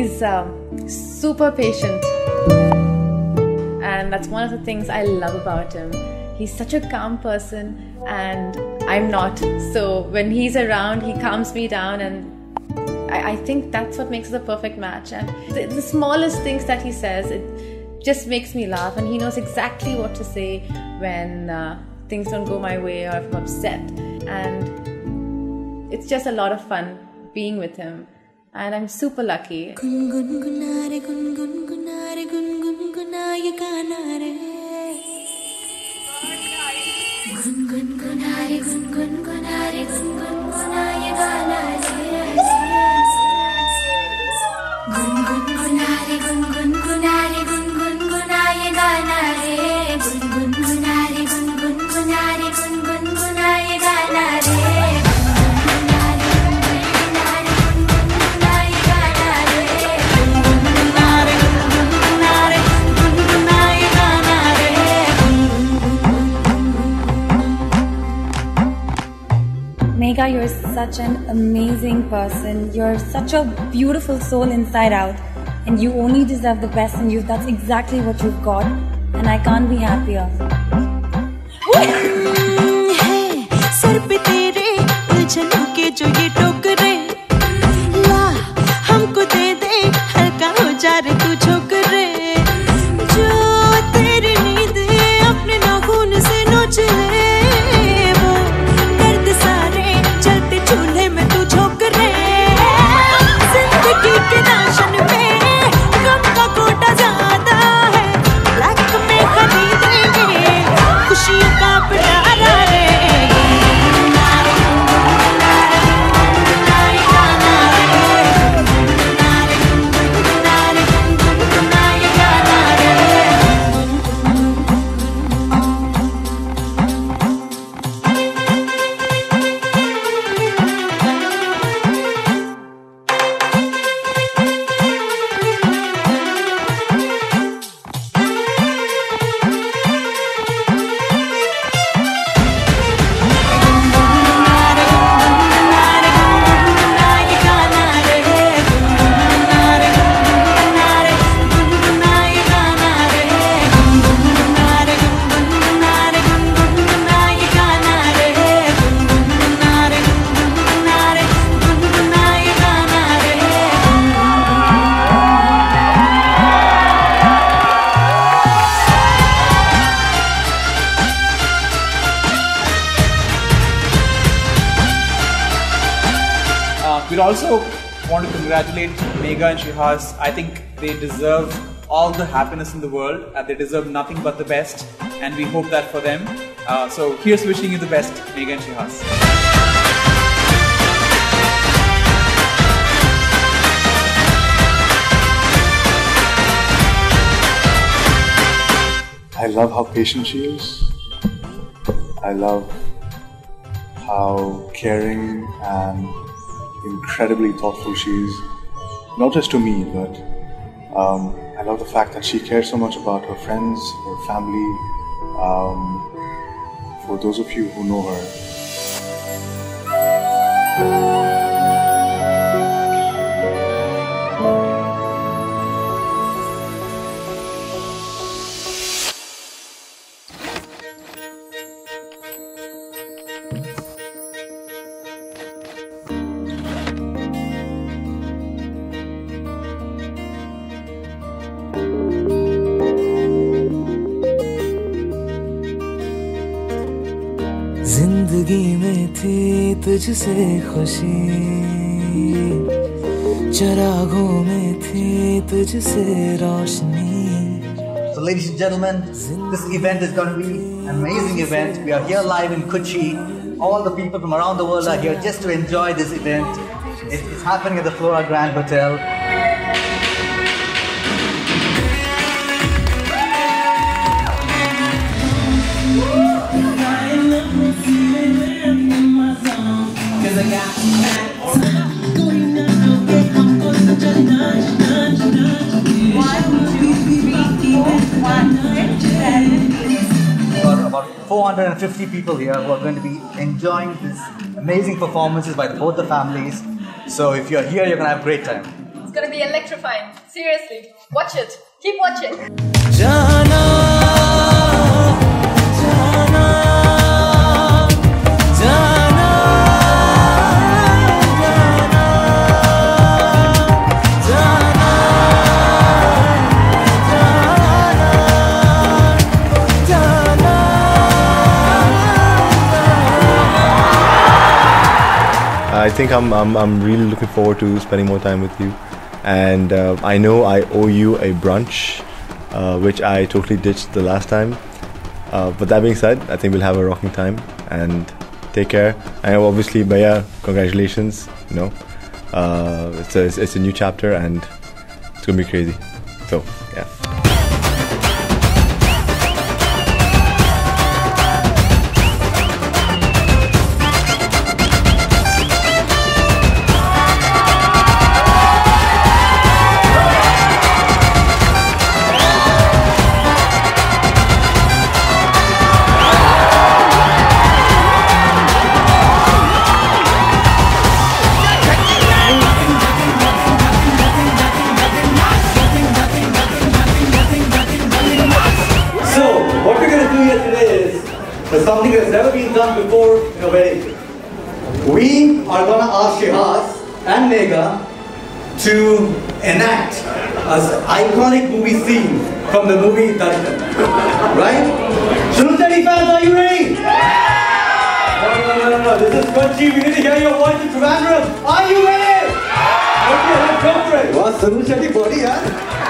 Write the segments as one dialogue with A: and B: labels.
A: He's um, super patient. And that's one of the things I love about him. He's such a calm person, and I'm not. So when he's around, he calms me down, and I, I think that's what makes a perfect match. And the, the smallest things that he says, it just makes me laugh, and he knows exactly what to say when uh, things don't go my way or if I'm upset. And it's just a lot of fun being with him and I'm super lucky. you're such an amazing person. You're such a beautiful soul inside out. And you only deserve the best in you. That's exactly what you've got. And I can't be happier.
B: Sir पे तेरे उलझनों के जो ये टोकरे
C: We'd also want to congratulate Megha and Shihas. I think they deserve all the happiness in the world. Uh, they deserve nothing but the best, and we hope that for them. Uh, so here's wishing you the best, Megha and Shihas.
D: I love how patient she is. I love how caring and incredibly thoughtful she is. Not just to me, but um, I love the fact that she cares so much about her friends, her family. Um, for those of you who know her,
E: जिंदगी में थी तुझसे खुशी चरागों में थी तुझसे रोशनी
F: So ladies and gentlemen, this event is going to be an amazing event. We are here live in Kochi. All the people from around the world are here just to enjoy this event. It's happening at the Flora Grand Hotel. 450 people here who are going to be enjoying these amazing performances by both the families. So if you're here, you're going to have a great time.
G: It's gonna be electrifying. Seriously, watch it. Keep watching.
H: I think I'm, I'm, I'm really looking forward to spending more time with you. And uh, I know I owe you a brunch, uh, which I totally ditched the last time. Uh, but that being said, I think we'll have a rocking time and take care. And obviously, Baya, congratulations. You know, uh, it's, a, it's a new chapter and it's gonna be crazy. So,
F: done before in a wedding. We are going to ask Shihas and Megha to enact an iconic movie scene from the movie Darshan. Right? Shunutari fans, are you ready? No, no, no, no, no. This is Kochi. We need to hear your voice in Trivandrum. Are you ready? Okay, let's go for it. Wow, Shetty body, yeah?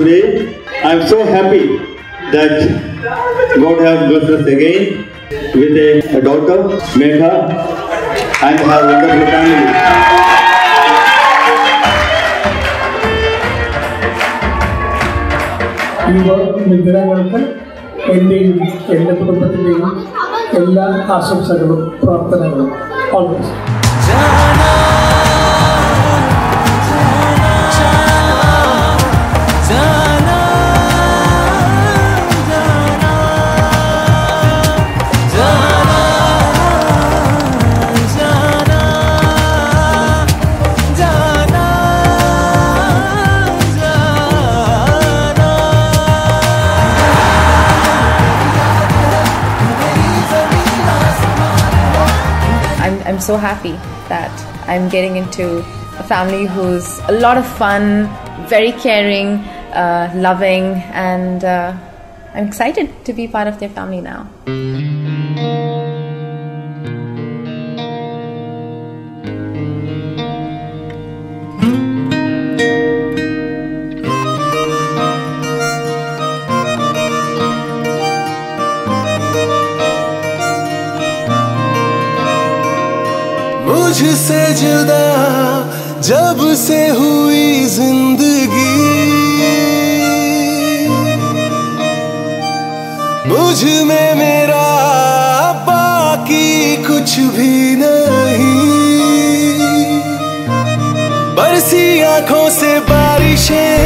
I: Today, I am so happy that God has blessed us again with a, a daughter, Megha, and her wonderful family.
J: ഈ നിഗ്രഹങ്ങൾക്ക് എൻ്റെയും എൻ്റെ കുടുംബത്തിൻ്റെയും എല്ലാ ആശംസകളും പ്രാർത്ഥനകളും always
A: I'm, so happy that I'm getting into a family who's a lot of fun, very caring, uh, loving, and uh, I'm excited to be part of their family now.
E: जुदा जब से हुई ज़िंदगी मुझमें मेरा बाकी कुछ भी नहीं बरसी आँखों से बारिशें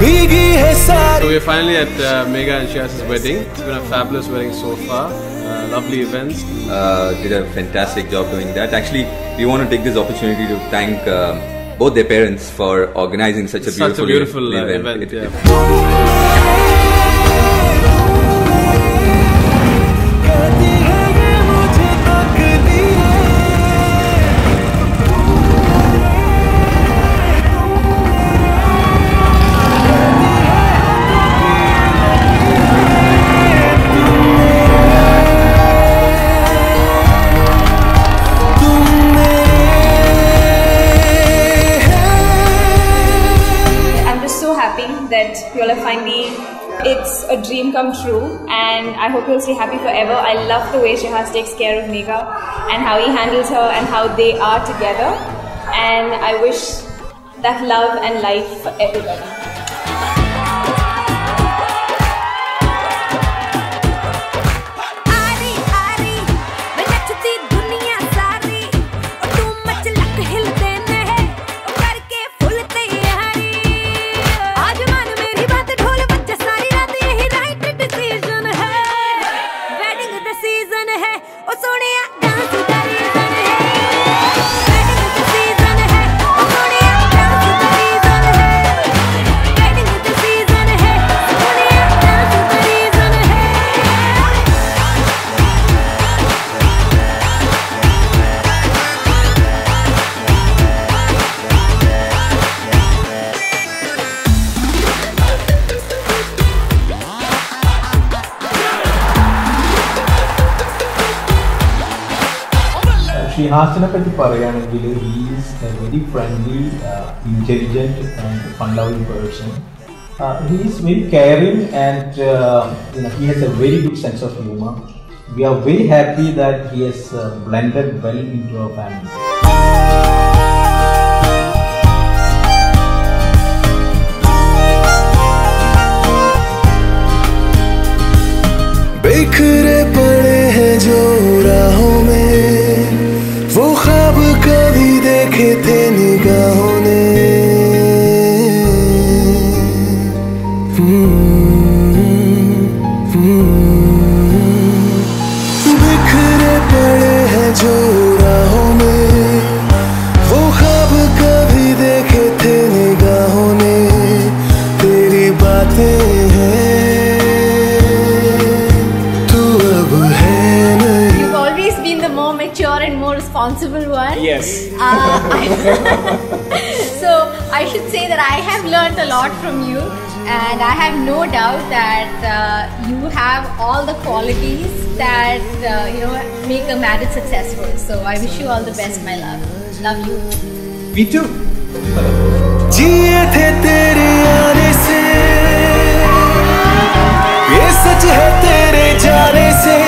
E: भीगी है सारी
K: So we're finally at uh, Mega and Shiaz's wedding. It's been a fabulous wedding so far. Uh, lovely events.
L: uh, did a fantastic job doing that. Actually, we want to take this opportunity to thank um both their parents for organizing such a
K: Such a
L: beautiful,
K: beautiful uh,
L: event.
K: event. Yeah.
B: And I hope you'll stay happy forever. I love the way Shihas takes care of Megha and how he handles her and how they are together. And I wish that love and life for everybody.
M: ഷിഹാസിനെ പറ്റി പറയുകയാണെങ്കിൽ
N: is a very friendly intelligent and fun loving person he is very caring and he has a very good sense of humour we are very happy that he
E: has blended well in to our family could responsible one.
C: Yes.
E: Uh, so I should say that I have learned a lot from you, and I have no doubt that uh, you have all the qualities that uh, you know make a marriage successful. So I wish you all the best, my love. Love you.
C: Me too.
N: जिए थे तेरे आने से ये सच है तेरे जाने से